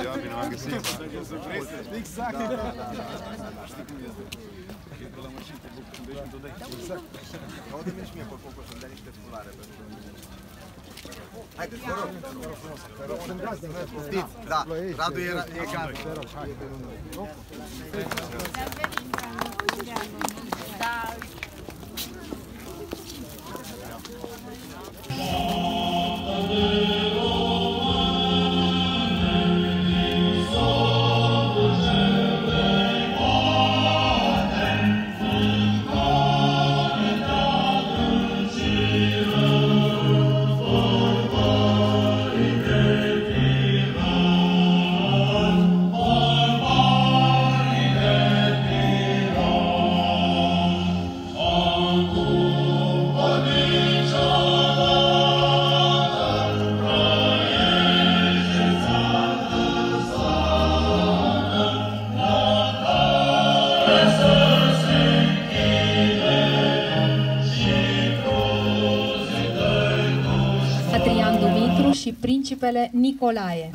ziua, bine v-am găsit. Exact. Da, da, da, da, da, știi cum este. E de la mașini pe buc, când ești când o dai. Exact. Caută-mi și mie pe focul să-mi dea niște fulare pentru... Haideți, vă rog. Sunt gazde, mai Poftiți, da. Radu e, e gata. Te rog, hai. Da. Și principele Nicolae.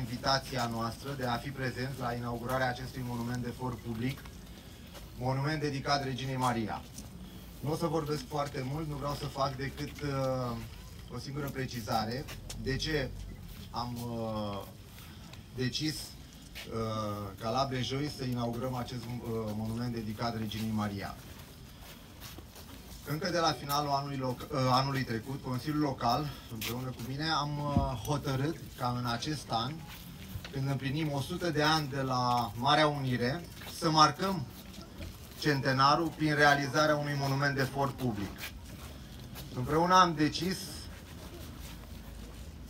Invitația noastră de a fi prezent la inaugurarea acestui monument de for public, monument dedicat Reginei Maria. Nu o să vorbesc foarte mult, nu vreau să fac decât uh, o singură precizare. De ce am uh, decis uh, ca la Brejoi să inaugurăm acest uh, monument dedicat Reginei Maria? Încă de la finalul anului, loc, uh, anului trecut, Consiliul Local, împreună cu mine, am uh, hotărât ca în acest an, când împlinim 100 de ani de la Marea Unire, să marcăm centenarul prin realizarea unui monument de for public. Împreună am decis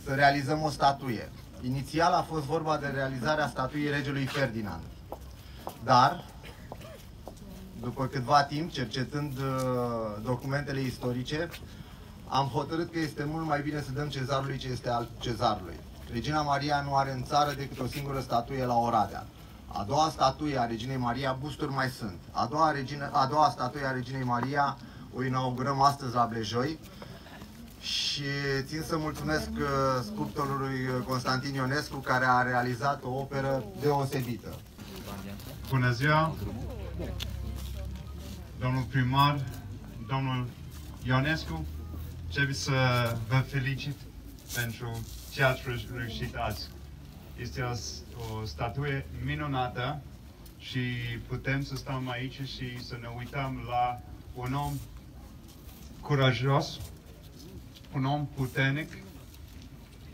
să realizăm o statuie. Inițial a fost vorba de realizarea statuiei regelui Ferdinand. Dar, după câtva timp, cercetând uh, documentele istorice, am hotărât că este mult mai bine să dăm cezarului ce este al cezarului. Regina Maria nu are în țară decât o singură statuie la Oradea. A doua statuie a Reginei Maria, busturi mai sunt. A doua, regine, a doua statuie a Reginei Maria o inaugurăm astăzi la Blejoi și țin să mulțumesc uh, sculptorului Constantin Ionescu care a realizat o operă deosebită. Bună ziua! Domnul primar, domnul Ionescu, trebuie să vă felicit pentru ce ați reușit azi. Este o, o statuie minunată și putem să stăm aici și să ne uităm la un om curajos, un om puternic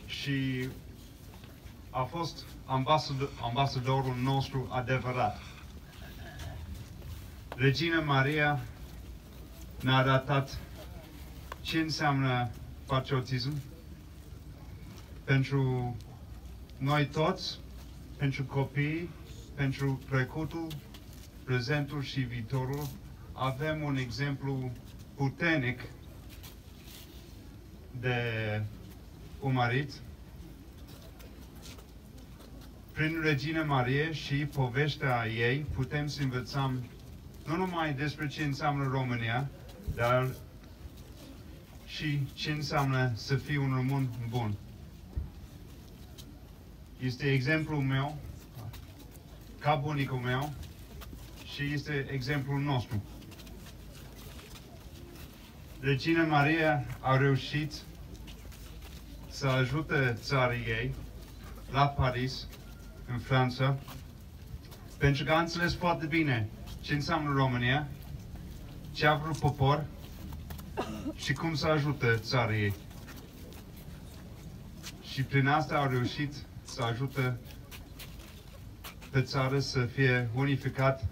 și a fost ambasador, ambasadorul nostru adevărat. Regina Maria ne-a arătat ce înseamnă patriotism pentru noi toți, pentru copii, pentru trecutul, prezentul și viitorul. Avem un exemplu puternic de umarit prin Regina Marie și povestea ei putem să învățăm nu numai despre ce înseamnă România, dar și ce înseamnă să fii un român bun. Este exemplul meu, ca bunicul meu, și este exemplul nostru. Regina Maria a reușit să ajute țarii ei la Paris, în Franța, pentru că a înțeles foarte bine ce înseamnă România, ce a vrut popor și cum să ajute țara ei. Și prin asta au reușit să ajute pe țară să fie unificat,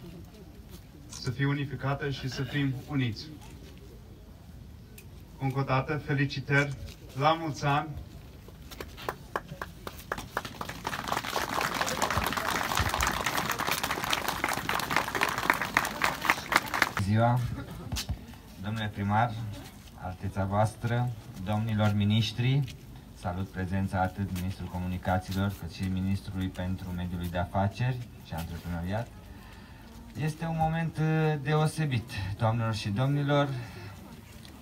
să fie unificată și să fim uniți. Încă o dată, felicitări, la mulți ani ziua, domnule primar, alteța voastră, domnilor miniștri, salut prezența atât Ministrul Comunicațiilor cât și Ministrului pentru Mediului de Afaceri și Antreprenoriat. Este un moment uh, deosebit, doamnelor și domnilor,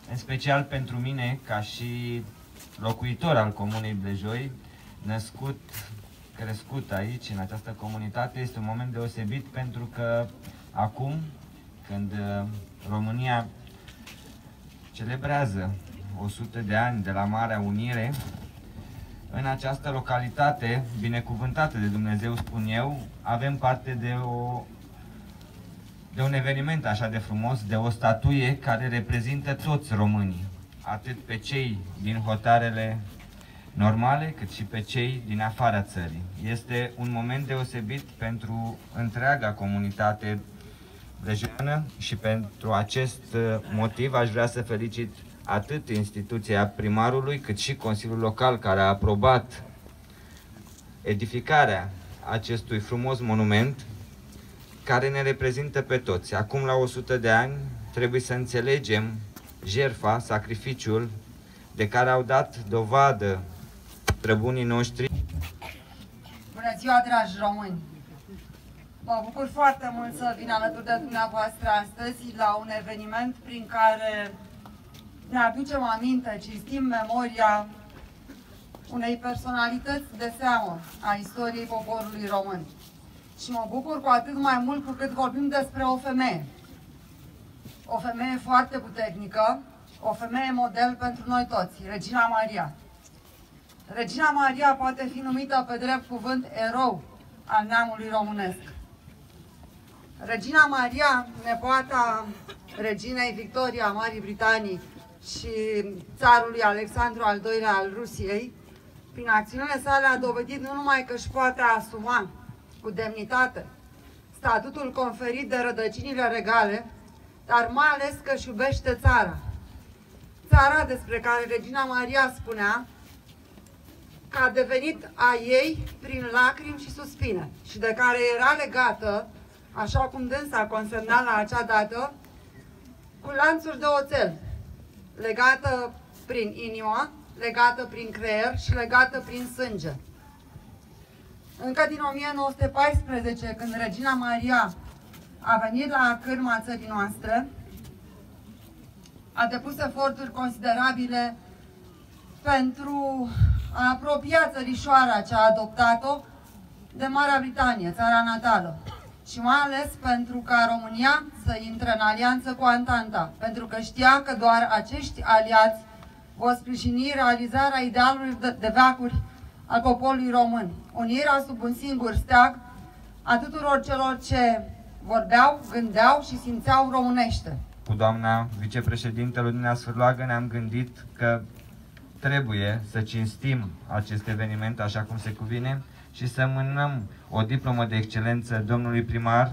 în special pentru mine, ca și locuitor al Comunei Blejoi, născut, crescut aici, în această comunitate, este un moment deosebit pentru că acum, când uh, România celebrează 100 de ani de la Marea Unire, în această localitate binecuvântată de Dumnezeu, spun eu, avem parte de, o, de un eveniment așa de frumos, de o statuie care reprezintă toți românii, atât pe cei din hotarele normale, cât și pe cei din afara țării. Este un moment deosebit pentru întreaga comunitate regiună și pentru acest uh, motiv aș vrea să felicit atât instituția primarului cât și Consiliul Local care a aprobat edificarea acestui frumos monument care ne reprezintă pe toți. Acum la 100 de ani trebuie să înțelegem jerfa, sacrificiul de care au dat dovadă trăbunii noștri. Bună ziua, dragi români! Mă bucur foarte mult să vin alături de dumneavoastră astăzi la un eveniment prin care ne aducem aminte, cinstim memoria unei personalități de seamă a istoriei poporului român. Și mă bucur cu atât mai mult cu cât vorbim despre o femeie. O femeie foarte puternică, o femeie model pentru noi toți, Regina Maria. Regina Maria poate fi numită pe drept cuvânt erou al neamului românesc. Regina Maria, nepoata reginei Victoria Marii Britanii și țarului Alexandru al II-lea al Rusiei, prin acțiunile sale a dovedit nu numai că își poate asuma cu demnitate statutul conferit de rădăcinile regale, dar mai ales că își iubește țara. Țara despre care Regina Maria spunea că a devenit a ei prin lacrimi și suspine și de care era legată așa cum dânsa a consemnat la acea dată, cu lanțuri de oțel, legată prin inimă, legată prin creier și legată prin sânge. Încă din 1914, când Regina Maria a venit la cârma țării noastre, a depus eforturi considerabile pentru a apropia țărișoara ce a adoptat-o de Marea Britanie, țara natală și mai ales pentru ca România să intre în alianță cu Antanta, pentru că știa că doar acești aliați vor sprijini realizarea idealului de, de veacuri al poporului român, unirea sub un singur steag a tuturor celor ce vorbeau, gândeau și simțeau românește. Cu doamna vicepreședintelui Dunea Sfârloagă ne-am gândit că trebuie să cinstim acest eveniment așa cum se cuvine și să mânăm o diplomă de excelență domnului primar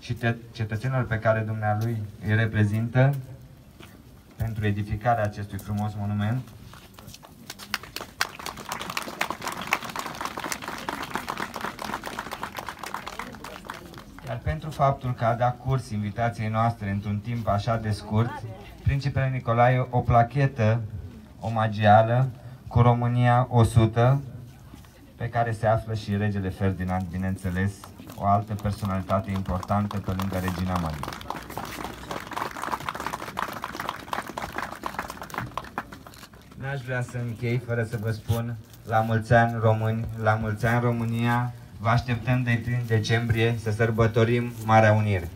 și cetățenilor pe care dumnealui îi reprezintă pentru edificarea acestui frumos monument. Iar pentru faptul că a dat curs invitației noastre într-un timp așa de scurt, Principele Nicolae o plachetă omagială cu România 100, pe care se află și regele Ferdinand, bineînțeles, o altă personalitate importantă pe lângă Regina Maria. N-aș vrea să închei fără să vă spun la mulți ani români, la mulți ani România, vă așteptăm de 1 decembrie să sărbătorim Marea Unire.